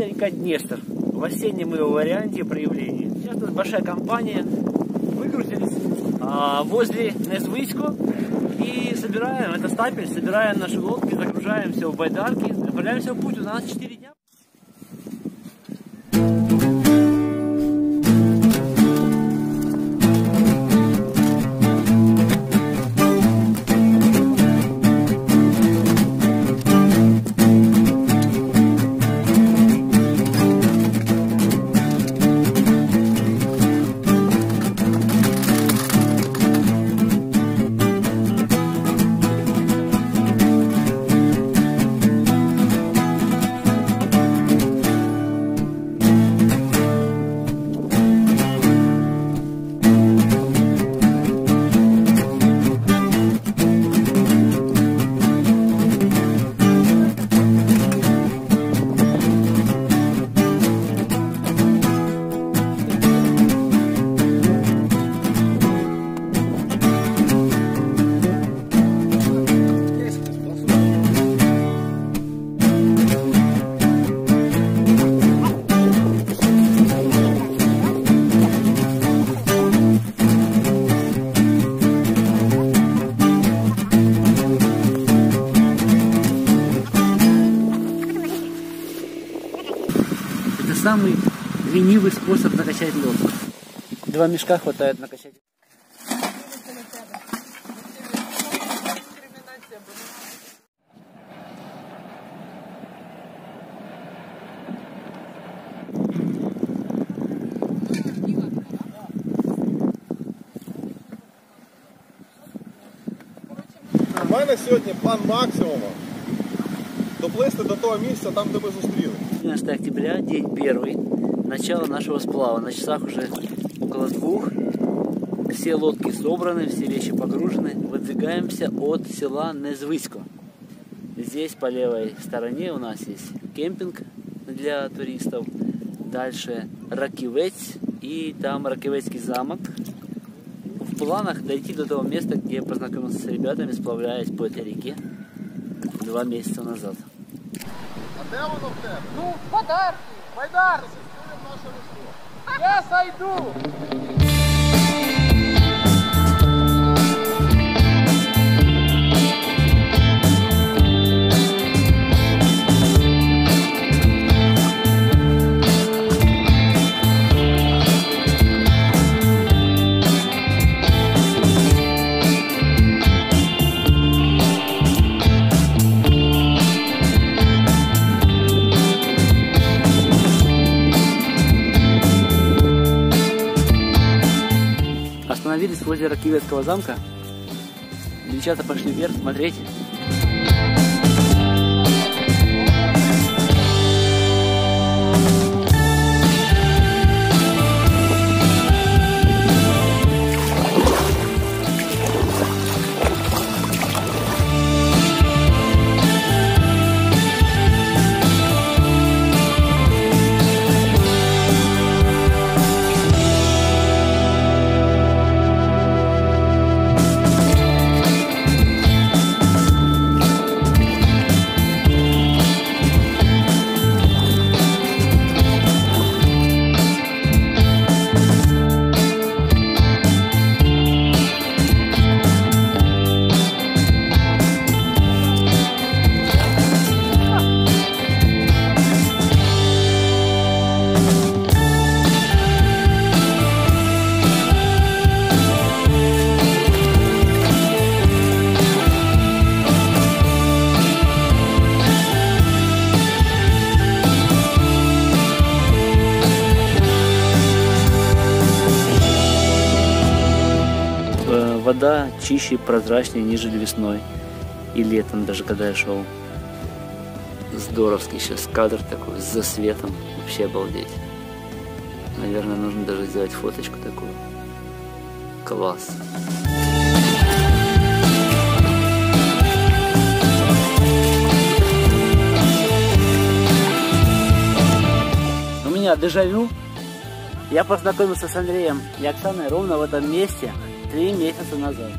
Это река Днестр в осеннем его варианте проявления. Сейчас у большая компания. Выгрузились а, возле Незвыську и собираем, это стапель, собираем наши лодки, загружаем все в байдарки, направляемся в путь. У нас 4 ленивый способ накачать лед. Два мешка хватает накачать. У мене сьогодні план максимуму доплисти до того місця, там, де ми зустріли. 11 октября, день первый, начало нашего сплава. На часах уже около двух. Все лодки собраны, все вещи погружены. Выдвигаемся от села Незвысько. Здесь по левой стороне у нас есть кемпинг для туристов. Дальше Ракивец и там Ракивецкий замок. В планах дойти до того места, где я познакомился с ребятами, сплавляясь по этой реке два месяца назад. А де воно в? Ну, подарки, Байдарці, Yes, I do. Возле Ракивецкого замка. Девчата пошли вверх смотреть. Чище, прозрачнее, нежели весной. И летом, даже когда я шел. Здоровский сейчас кадр такой, с засветом. Вообще обалдеть. Наверное, нужно даже сделать фоточку такую. Класс. У меня дежавю. Я познакомился с Андреем и Оксаной ровно в этом месте три месяца назад.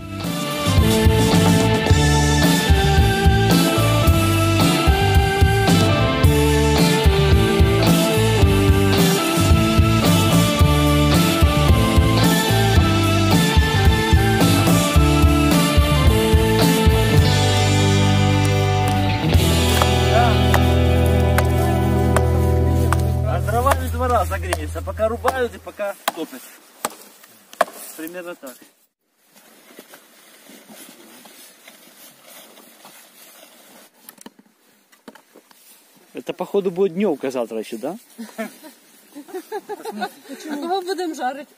А загреется, пока рубают и пока топят. Примерно так. Это походу будет дневка завтра еще, да? Кого будемо жарити?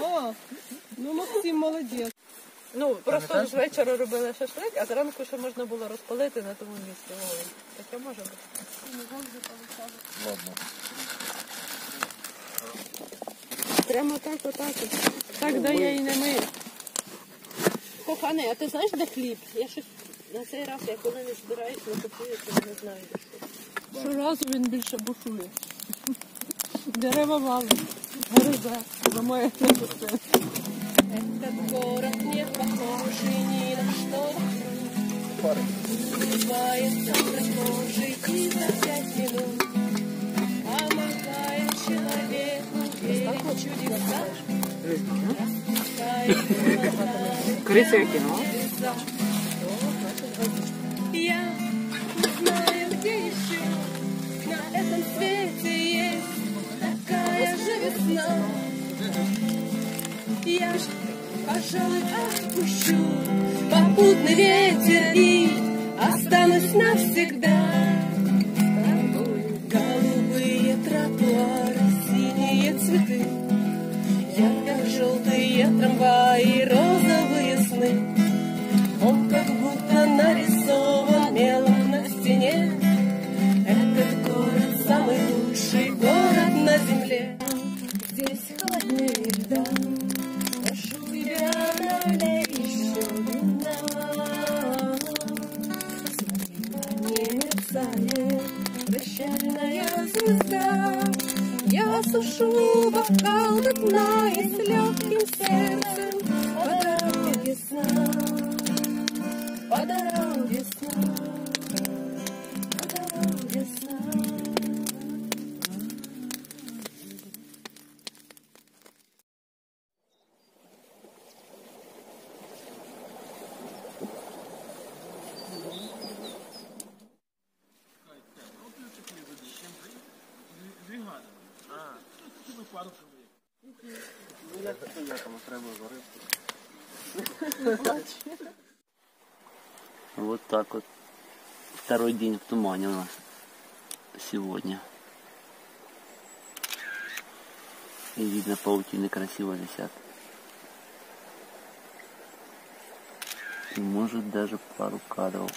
О, ну Максим молодець. Ну, просто з вечора робили шашлик, а зранку ще можна було розпалити на тому місці. Ой, таке може бути. Прямо так, отак. Так, да я і не мию. Кохане, а ти знаєш, де хліб? Я щось на цей раз, я коли не збираюсь, не купую, то не знаю, де що. Щоразу він більше бушує. Дерева мало. Гризе. Замає не пустить. Этот город не похожий ни на что. Улыбается прохожий и за пять минут. Помогая человеку верить в чудеса. Распускает глаза. Крысы кино. Я не знаю, где еще на этом свете есть такая же весна. Я, пожалуй, отпущу попутный ветер и останусь тумане у нас сегодня. И видно, паутины красиво висят. И может даже пару кадров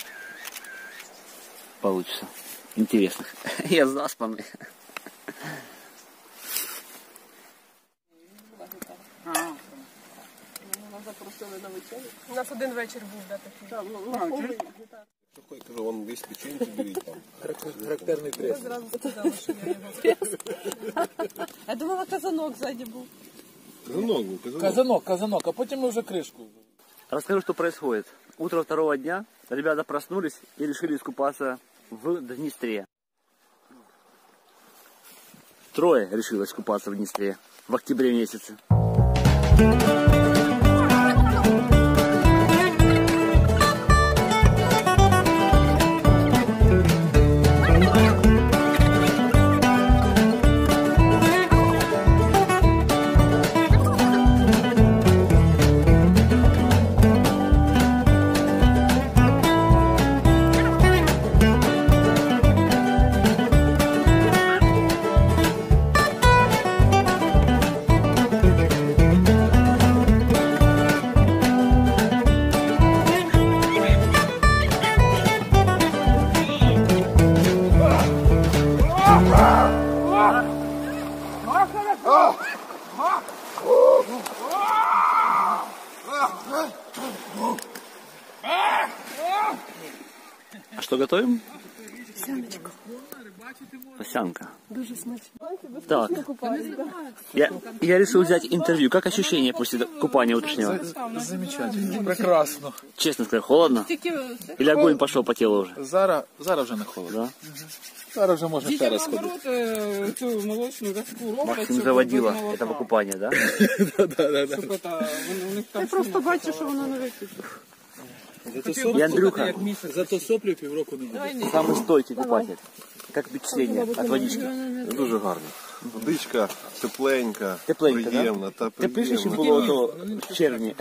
получится. Интересных. Я заспанный. У нас один вечір був, да, такий. Такой, кажу, вон весь печеньки беріть там. Характерний треск. Зразу сказала, що я його Я думала, казанок ззаді був. Казанок був, казанок. Казанок, казанок, а потім ми вже кришку. Расскажу, что происходит. Утро второго дня ребята проснулись и решили искупаться в Днестре. Трое решило искупаться в Днестре в октябре месяце. Овсянка. Дуже смачно. Так, я, я решил взять интервью. Как ощущение после купания утреннего? Замечательно. Прекрасно. Честно скажу, холодно? Тільки Или огонь пошел по телу уже? Зараз, зараз вже не холодно. Да? Зараз вже можна ще раз ходити. наоборот, е, цю молочну доску роблять, Максим щоб заводила без молока. этого купания, да? Щоб это, вони- у них там я просто бачу, що воно не виключить. Зато И Андрюха, Зато соплю півроку не буде. Давай ні. самый стойкий купатель. Как впечатление от водички? Дуже гарно. Водичка тепленька, Тепленька, да? приємна. Та Тепліше, ніж приємна. було то в червні.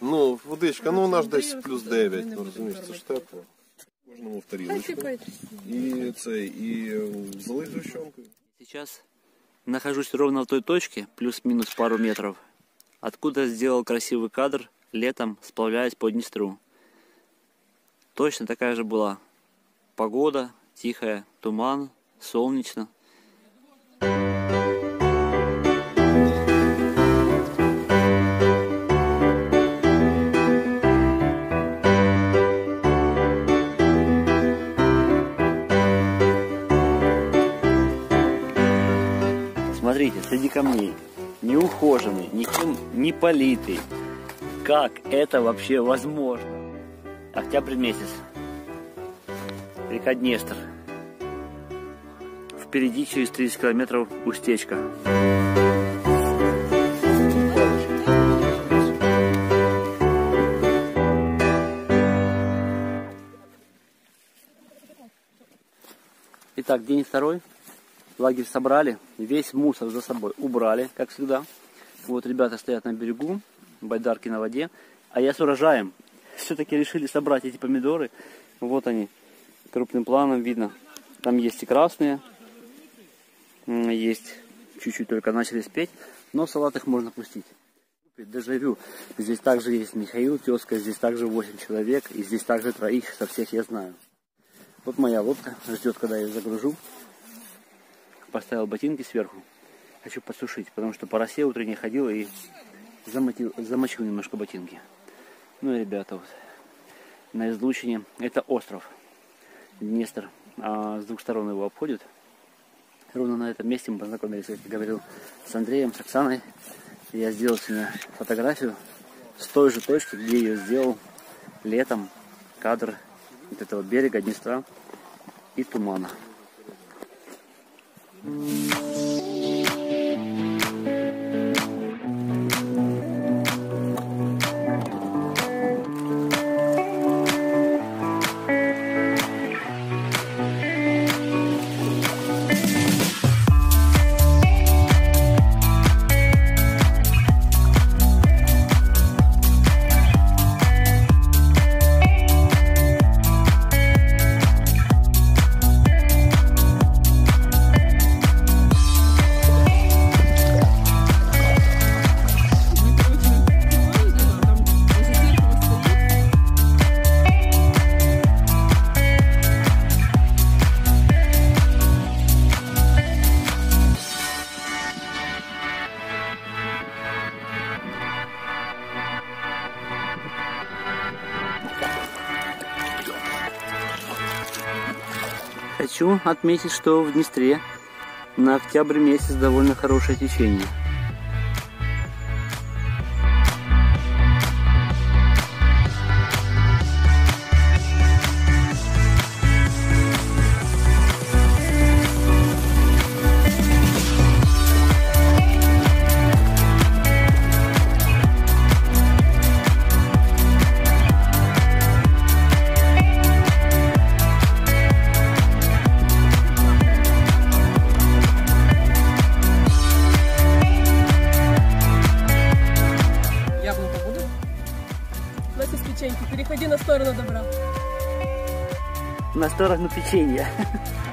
Ну, водичка, ну вона ж десь плюс 9, ну розумієш, це ж тепло. Кожному в тарілочку. І цей, і е, залив згущенкою. Сейчас нахожусь ровно в той точке, плюс-минус пару метров, откуда сделал красивый кадр летом, сплавляясь по Днестру. Точно такая же была погода, тихая, туман, солнечно. Смотрите, среди камней, неухоженный, никем не политый. Как это вообще возможно? Октябрь месяц. Река Днестр. Впереди через 30 километров устечка. Итак, день второй. Лагерь собрали, весь мусор за собой убрали, как всегда. Вот ребята стоят на берегу, байдарки на воде, а я с урожаем. Все-таки решили собрать эти помидоры. Вот они, крупным планом видно. Там есть и красные, есть чуть-чуть только начали спеть, но салат их можно пустить. Дежавю. Здесь также есть Михаил, тезка, здесь также 8 человек, и здесь также троих, со всех я знаю. Вот моя лодка, ждет, когда я ее загружу поставил ботинки сверху. Хочу подсушить, потому что по росе утренней ходил и замотил, замочил немножко ботинки. Ну и ребята, вот на излучине это остров Днестр. А с двух сторон его обходит. Ровно на этом месте мы познакомились, как я говорил, с Андреем, с Оксаной. Я сделал сегодня фотографию с той же точки, где ее сделал летом кадр вот этого берега Днестра и тумана. Хочу отметить, что в Днестре на октябрь месяц довольно хорошее течение. Сторону печенья.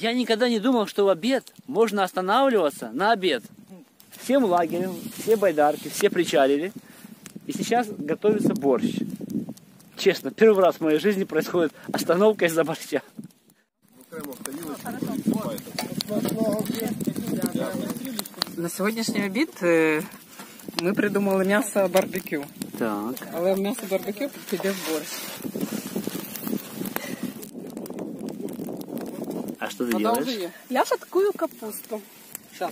Я никогда не думал, что в обед можно останавливаться на обед. Всем лагерем, все байдарки, все причалили. И сейчас готовится борщ. Честно, первый раз в моей жизни происходит остановка из-за борща. Окремо в тарілочку. На сьогоднішній обід е, ми придумали м'ясо барбекю. Так. Але м'ясо барбекю піде в борщ. Что ты Вода делаешь? є. Я шаткую капусту. Щас.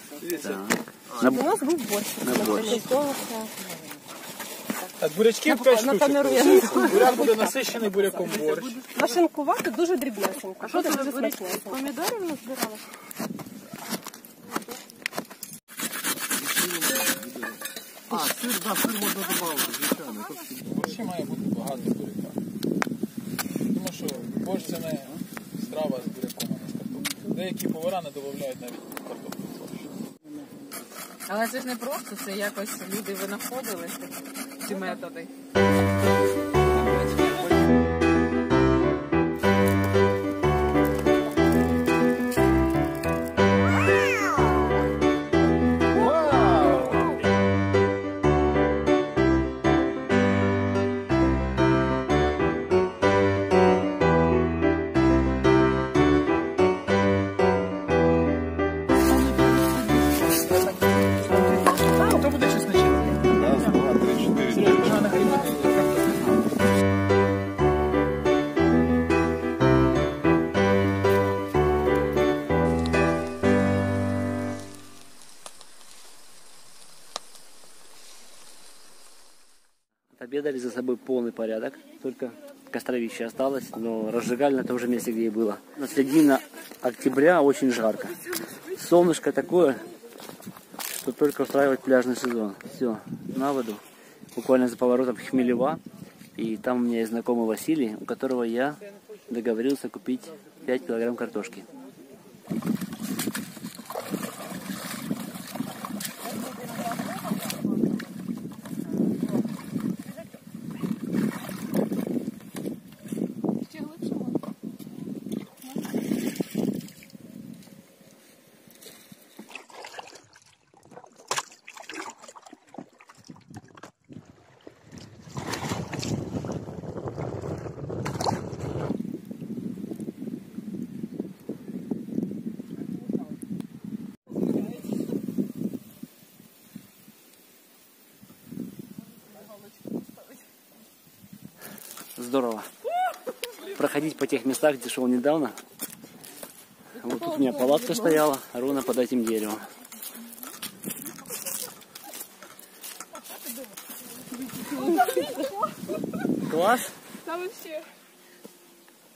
На, У нас був борщ. на борщ. Так, бурячки в 5 штучок. Буряк буде насищений буряком борщ. Нашинкувати дуже дрібнесенько. А що ти дуже смачнесенько? Помідорів назбирала? А, сир, да, сир можна додати, звичайно. Борщі має бути багато буряка. Тому що борщ це не страва з. Деякі повара не додають навіть картоплю в борщ. Але це ж не просто, це якось люди винаходили ці методи. Отобедали за собой полный порядок. Только костровище осталось, но разжигали на том же месте, где и было. На середина октября очень жарко. Солнышко такое, что только устраивает пляжный сезон. Все, на воду. Буквально за поворотом Хмелева. И там у меня есть знакомый Василий, у которого я договорился купить 5 килограмм картошки. Здорово. Проходить по тех местах, где шел недавно. Вот тут у меня палатка стояла, ровно под этим деревом. Класс? Там вообще.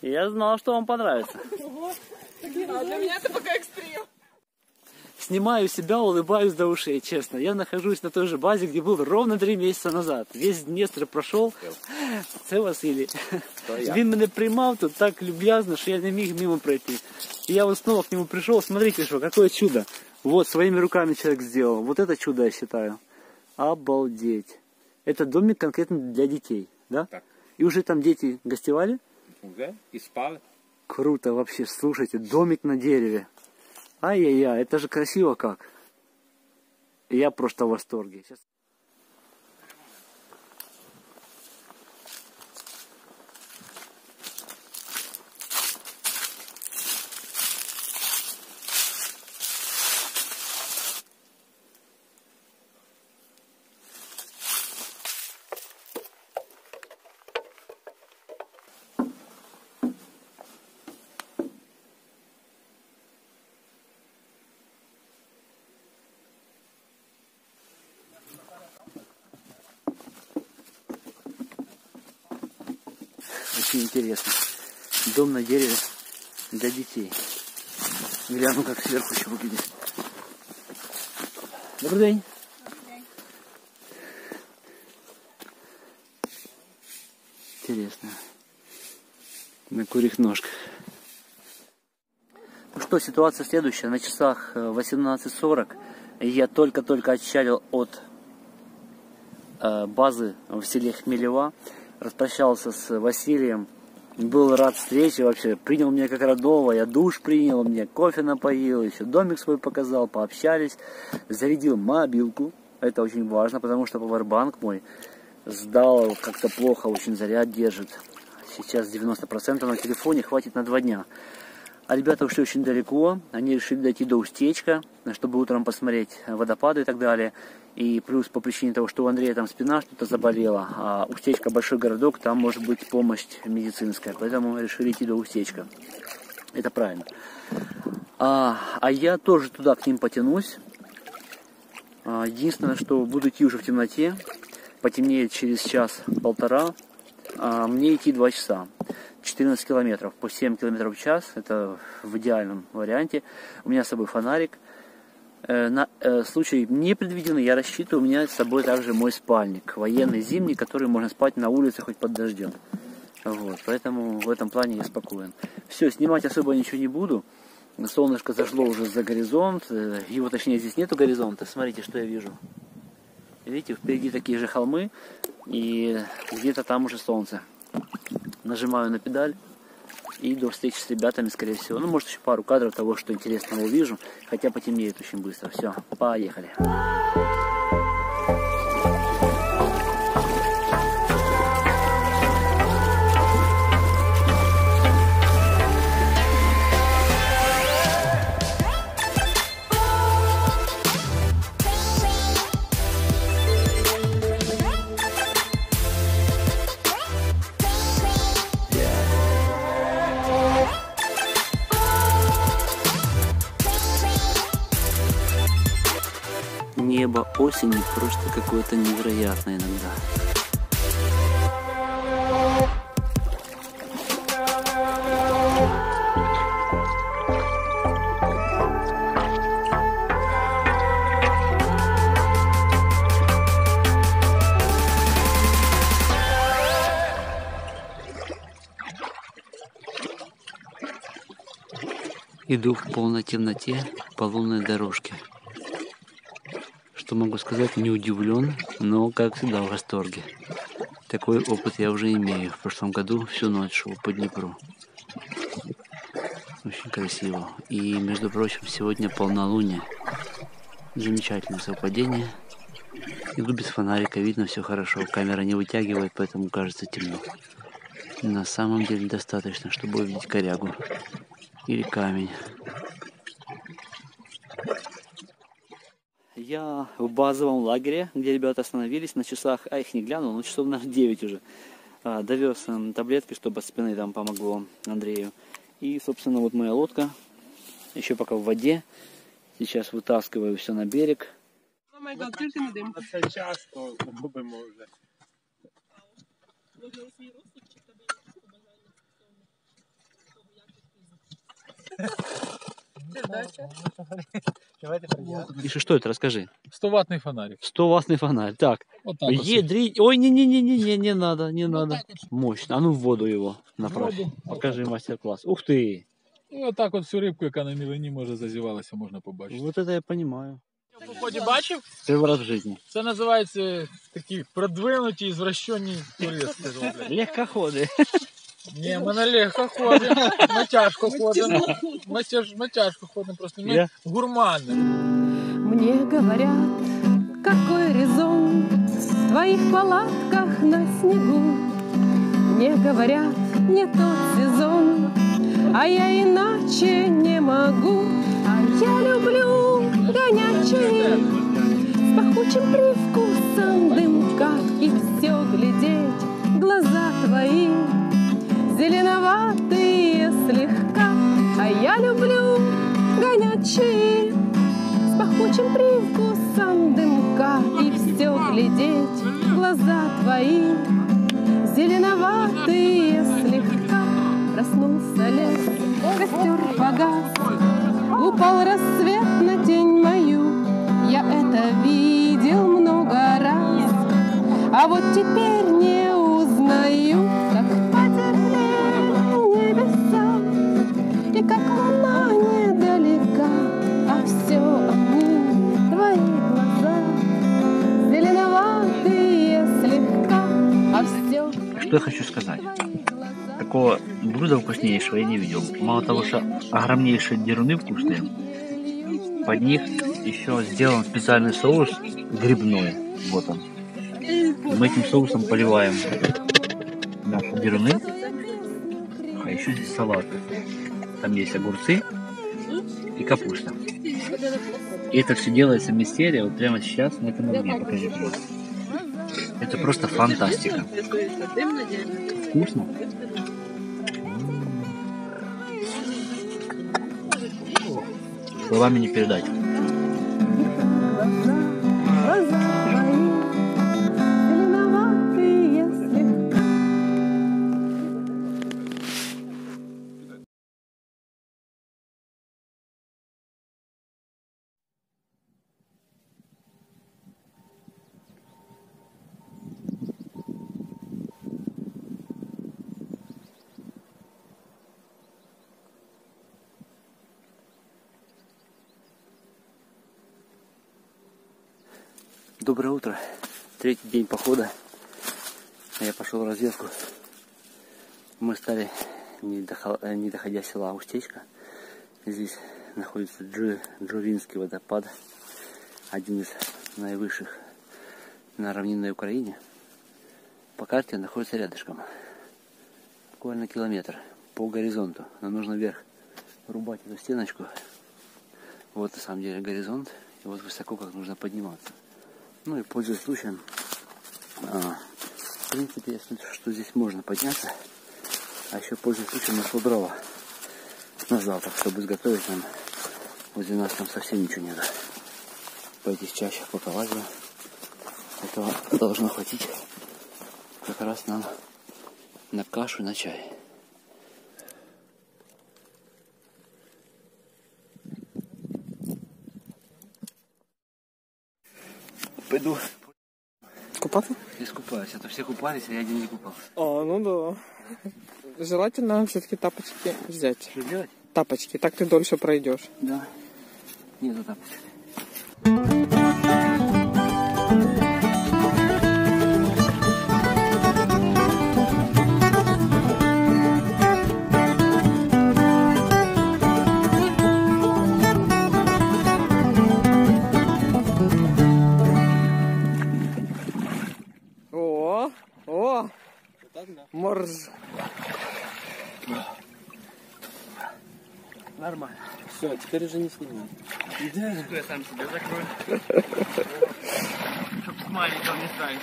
Я знал, что вам понравится. А для меня это пока экстрим Снимаю себя, улыбаюсь до ушей, честно. Я нахожусь на той же базе, где был ровно три месяца назад. Весь Днестр пройшов. Це Василій. Він мене приймав тут так люб'язно, що я не міг мимо пройти. И я вот снова к нему пришел, смотрите, что, какое чудо. Вот, своими руками человек сделал. Вот это чудо, я считаю. Обалдеть. Это домик конкретно для детей, да? Так. И уже там дети гостевали? Вже і спали. Круто вообще, слушайте, домик на дереве. Ай-яй-яй, это же красиво как. Я просто в восторге. Очень интересно. Дом на дереве для детей. Гляну, как сверху еще выглядит. Добрый день. Интересно. На курьих ножках. Ну что, ситуация следующая. На часах э, 18.40 я только-только отчалил от э, базы в селе Хмелева. Распрощался с Василием. Был рад встрече вообще. Принял меня как родного. Я душ принял, мне кофе напоил, еще домик свой показал, пообщались. Зарядил мобилку. Это очень важно, потому что пауэрбанк мой сдал как-то плохо, очень заряд держит. Сейчас 90% на телефоне хватит на два дня. А ребята ушли очень далеко, они решили дойти до устечка, чтобы утром посмотреть водопады и так далее. И плюс по причине того, что у Андрея там спина что-то заболела, а Устечка большой городок, там может быть помощь медицинская, поэтому решили идти до Устечка. Это правильно. А, а я тоже туда к ним потянусь. А, единственное, что буду идти уже в темноте, потемнеет через час-полтора, а мне идти два часа. 14 километров по 7 километров в час, это в идеальном варианте. У меня с собой фонарик. Э, на э, случай непредвиденный я рассчитываю, у меня с собой также мой спальник, военный зимний, который можно спать на улице хоть под дождем. Вот, поэтому в этом плане я спокоен. Все, снимать особо ничего не буду. Солнышко зашло уже за горизонт, э, его точнее здесь нету горизонта. Смотрите, что я вижу. Видите, впереди такие же холмы, и где-то там уже солнце. Нажимаю на педаль и до встречи с ребятами, скорее всего. Ну, может, еще пару кадров того, что интересного увижу, хотя потемнеет очень быстро. Все, поехали. Небо осени просто какое-то невероятное иногда. Иду в полной темноте по лунной дорожке что могу сказать, не удивлен, но, как всегда, в восторге. Такой опыт я уже имею. В прошлом году всю ночь шел по Днепру. Очень красиво. И, между прочим, сегодня полнолуние. Замечательное совпадение. Иду без фонарика, видно все хорошо. Камера не вытягивает, поэтому кажется темно. На самом деле достаточно, чтобы увидеть корягу. Или камень. Я в базовом лагере, где ребята остановились на часах, а их не глянул, но часов на 9 уже. А, довез таблетки, чтобы от спины там помогло Андрею. И, собственно, вот моя лодка, еще пока в воде. Сейчас вытаскиваю все на берег. Це часто робимо вже. Миша, что это, расскажи. 100 ваттний фонарик. 100 ваттный фонарь. Так, Вот так вот. Ядрить. Ой, не-не-не-не, не надо, не надо. Мощно. А ну в воду его направь. воду. Покажи мастер-класс. Ух ты! І отак от всю рибку, яка на мілені може зазівалася, можна побачити. Вот это я понимаю. В поході бачив? Первый раз в жизни. Це називається такі продвинуті, ізвращені туристи роблять. Ні, ми не легко ходимо, ми тяжко ходимо. Ми, тяж, ми тяжко ходимо, просто ми Я- гурмани. Мне говорят, какой резон в твоих палатках на снегу. Мне говорят, не тот сезон, а я иначе не могу. А я люблю гонячий с пахучим привкусом дымка и все глядеть в глаза твои зеленоватые слегка. А я люблю гонячие с пахучим привкусом дымка и все глядеть в глаза твои зеленоватые слегка. Проснулся лес, костер погас, упал рассвет на тень мою. Я это видел много раз, а вот теперь не узнаю, как луна недалека, а все одни твои глаза, зеленоватые слегка, а все Что я хочу сказать? Такого блюда вкуснейшего я не видел. Мало того, что огромнейшие деруны вкусные, под них еще сделан специальный соус грибной. Вот он. Мы этим соусом поливаем наши деруны. А еще здесь салаты. Там есть огурцы и капуста. И это все делается в мистерии вот прямо сейчас на этом огне. Покажите. Это просто фантастика. Вкусно. Словами не передать. Доброе утро. Третий день похода. Я пошел в разведку. Мы стали, не, дохо- э, не доходя села Устечка. Здесь находится Джу, Джуринский водопад. Один из наивысших на равнинной Украине. По карте находится рядышком. Буквально километр по горизонту. Нам нужно вверх рубать эту стеночку. Вот на самом деле горизонт. И вот высоко как нужно подниматься. Ну и пользуясь случаем, а, в принципе, я смотрю, что здесь можно подняться. А еще пользуясь случаем нашел дрова на завтрак, чтобы изготовить нам. Возле нас там совсем ничего нет. По этих чащах пока лазим. Этого должно хватить как раз нам на кашу, на чай. Пойду Купаться? искупаюсь, а то все купались, а я один не купался. А, ну да. Желательно все-таки тапочки взять. Что делать? Тапочки, так ты дольше пройдешь. Да. Нету тапочек. О, морж. Нормально. Все, теперь уже не снимай. Да, я сам себя закрою. Чтоб с маленького не ставить.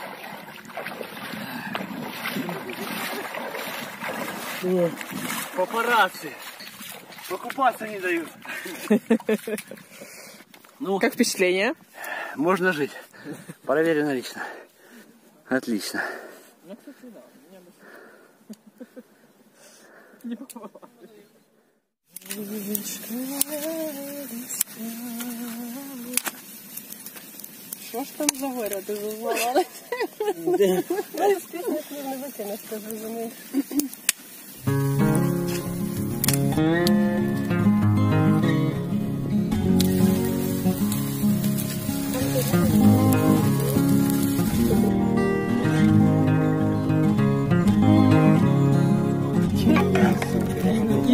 Папарацци. Покупаться не дают. Ну, Как впечатление? можно жить. Проверено лично. Отлично. Що ж там за горя ти зазвала? Ну, з пісні не викинеш, ти розумієш.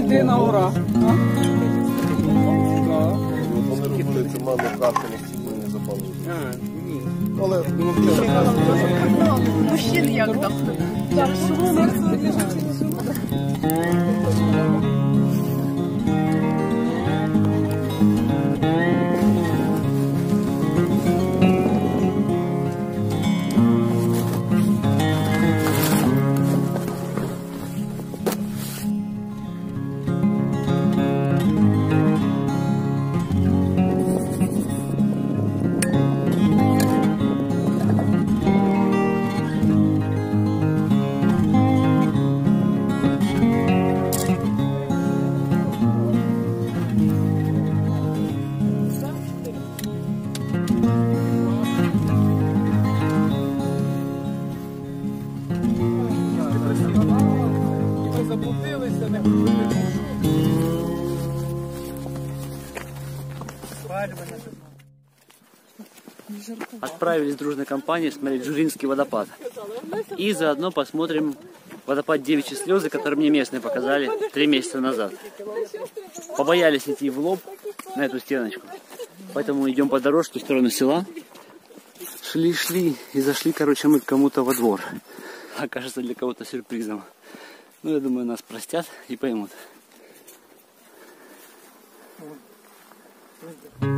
Іди на ура. Вони робили це мало картами, ми не запалили. Але ну, Мужчин як там. Ми Отправились дружной компании смотреть Журинский водопад. И заодно посмотрим водопад Девичьи слезы, который мне местные показали три месяца назад. Побоялись идти в лоб на эту стеночку. Поэтому идем по дорожке в сторону села. Шли, шли и зашли, короче, мы к кому-то во двор. Окажется для кого-то сюрпризом. Ну, я думаю, нас простят и поймут. Чтобы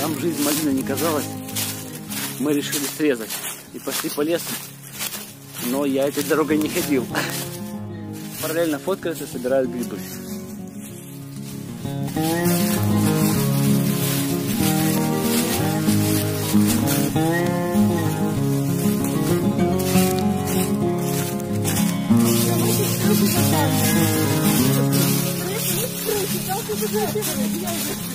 нам жизнь малина не казалась, мы решили срезать и пошли по лесу. Но я этой дорогой не ходил. Параллельно фоткаются, собирают грибы. Голову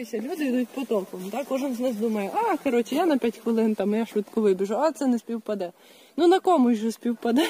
дивися, люди йдуть потоком. Так? Кожен з нас думає, а коротше, я на 5 хвилин там я швидко вибіжу, а це не співпаде. Ну на комусь же співпаде.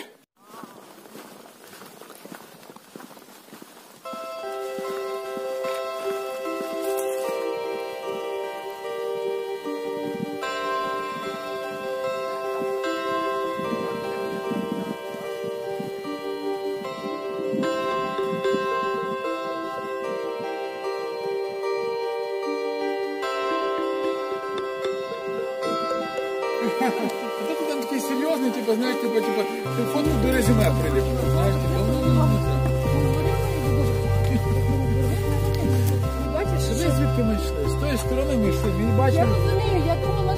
Телефон до резюме приліплю. «Ну, ну, ну, Бачиш, що звідки ми йшли? З тої сторони ми йшли. Я розумію, я думала.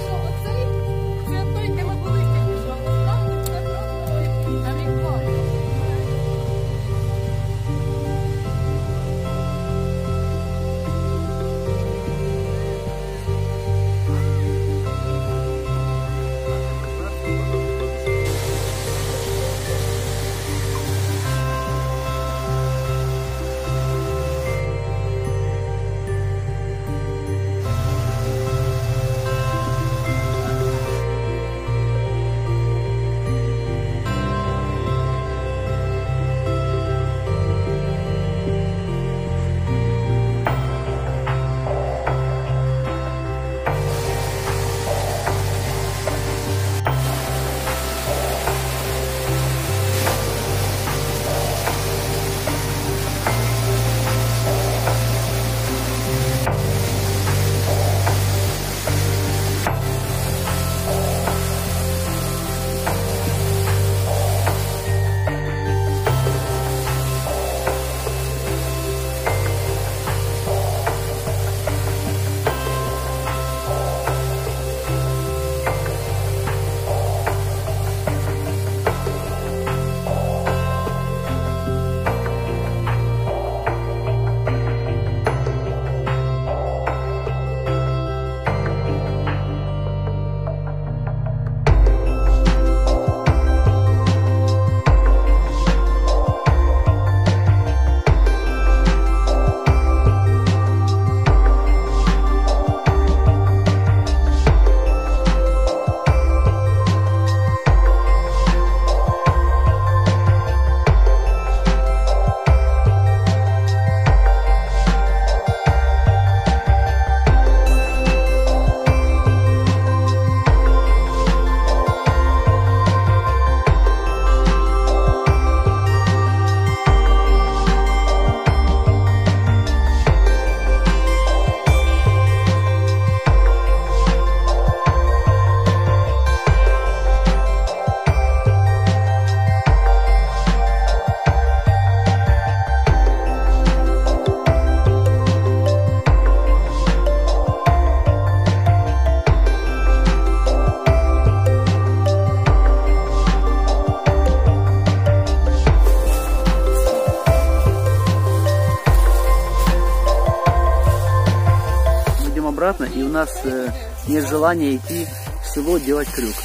Обратно, и у нас э, нет желания идти в село делать крюк.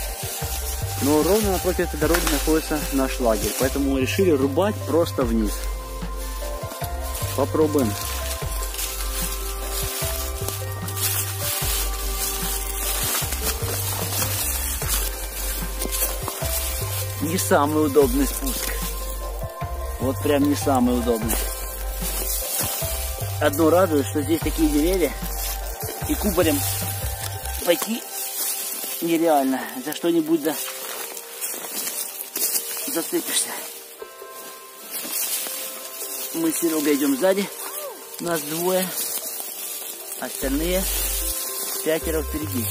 Но ровно напротив этой дороги находится наш лагерь, поэтому мы решили рубать просто вниз. Попробуем. Не самый удобный спуск. Вот прям не самый удобный. Одно радует, что здесь такие деревья, и кубарем пойти нереально. За что-нибудь за... зацепишься. Мы с Серегой идем сзади. Нас двое. Остальные пятеро впереди.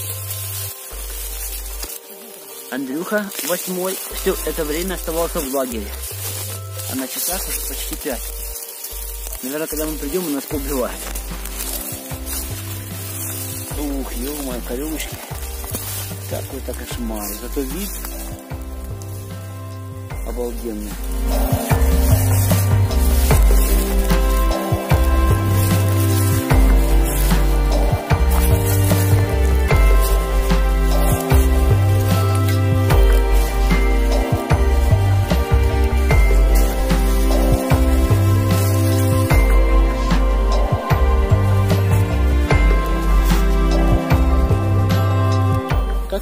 Андрюха восьмой все это время оставался в лагере. А на часах уже почти пять. Наверное, когда мы придем, нас поубивают. Ух, ё-моё, корюшки. Какой-то кошмар. Зато вид обалденный.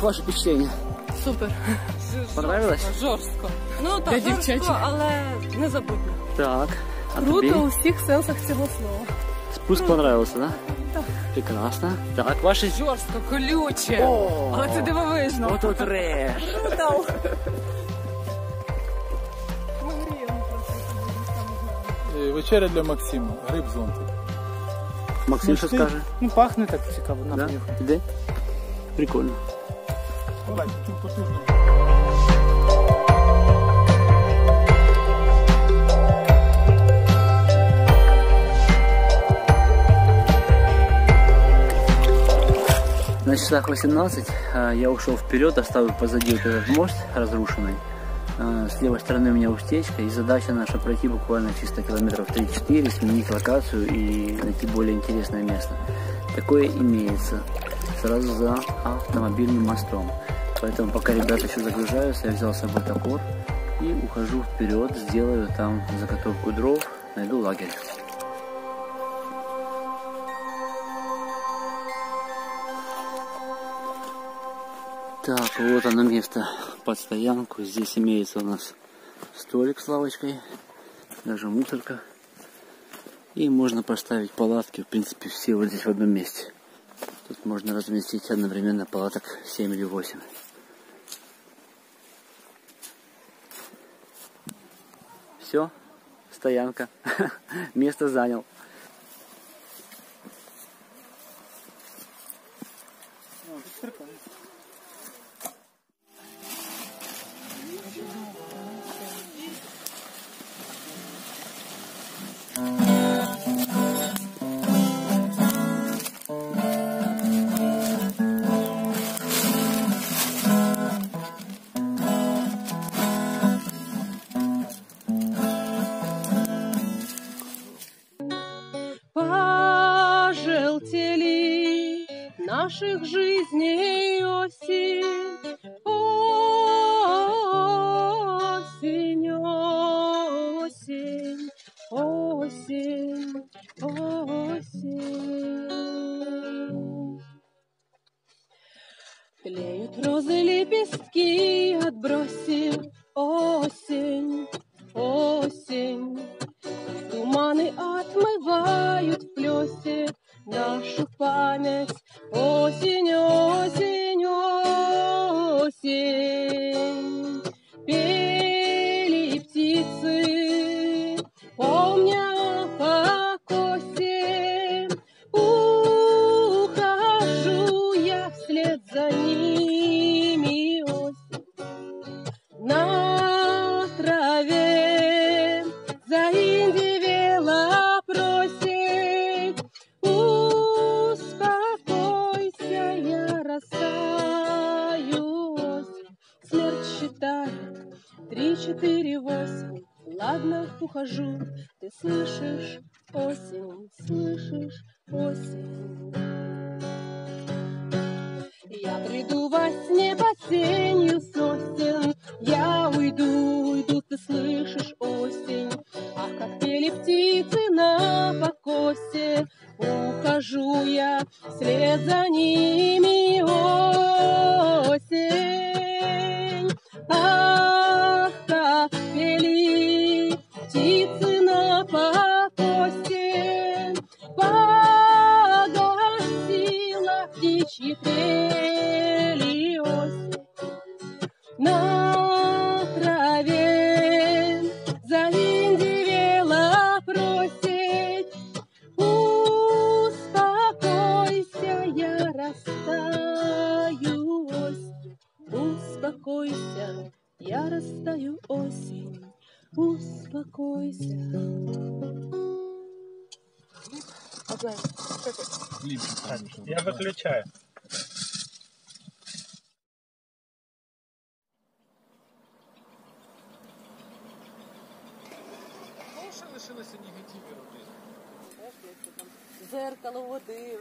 Ваше впечатление? Супер. Понравилось? Жорстко. Ну Для так, жорстко, дівчачих. але незабутньо. Так. А Круто тобі? у всіх сенсах цього слова. Спуск понравился, да? Прекрасно. Так, ваши... Жорстко, колюче. Але це дивовижно. Вот тут трэш. Е, Вечеря для Максима. Гриб зонтик. Максим что скажет? Ну пахне так цікаво, Да? Іде? Прикольно. Давай. На часах 18 а, я ушел вперед, оставил позади вот этот мост разрушенный. А, С левой стороны у меня устечка, и задача наша пройти буквально чисто километров 3-4, сменить локацию и найти более интересное место. Такое имеется сразу за автомобильным мостом. Поэтому пока ребята еще загружаются, я взял с собой топор и ухожу вперед, сделаю там заготовку дров, найду лагерь. Так, вот оно место под стоянку. Здесь имеется у нас столик с лавочкой, даже мусорка. И можно поставить палатки, в принципе, все вот здесь в одном месте. Тут можно разместить одновременно палаток 7 или 8. Все, стоянка. Место занял. Лишилося негативі робити. Зеркало води.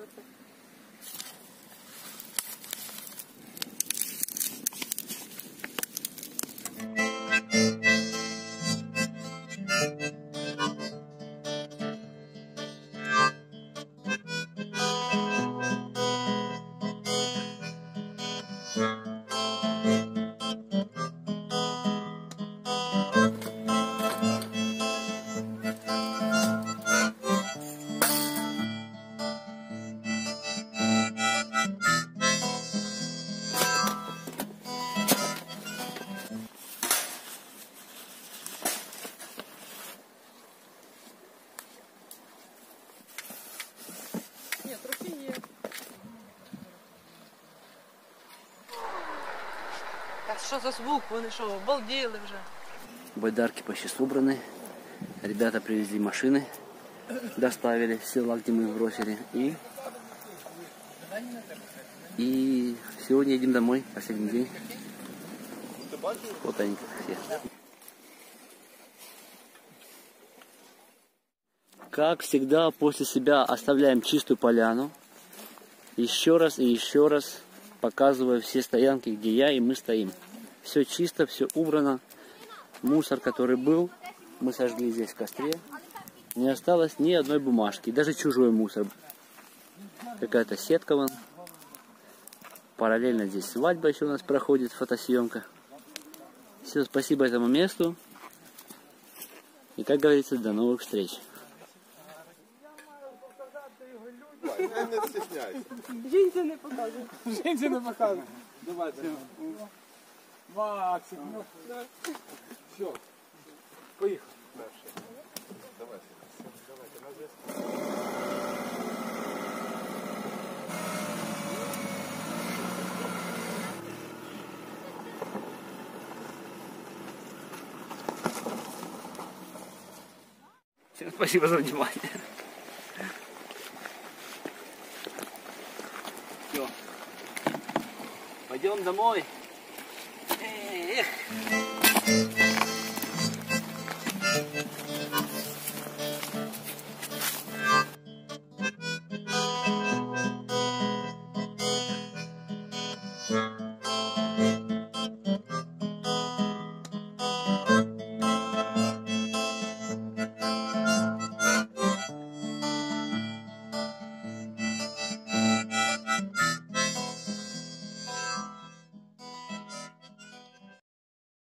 Що за звук? Вони що, обалділи вже. Байдарки почти собраны. Ребята привезли машины, доставили в села, где мы их бросили. И, и сегодня едем домой, последний день. Вот они все. Как всегда, после себя оставляем чистую поляну. Еще раз и еще раз показываю все стоянки, где я и мы стоим. Все чисто, все убрано. Мусор, который был, мы сожгли здесь в костре. Не осталось ни одной бумажки, даже чужой мусор. Какая-то сетка вон. Параллельно здесь свадьба еще у нас проходит, фотосъемка. Все, спасибо этому месту. И, как говорится, до новых встреч. Не стесняйся. Жінці не показує. Жінці не показує. Давайте. Максик, ну. Все. Поїхали. Всем спасибо за внимание. Все. Пойдем домой. Yeah.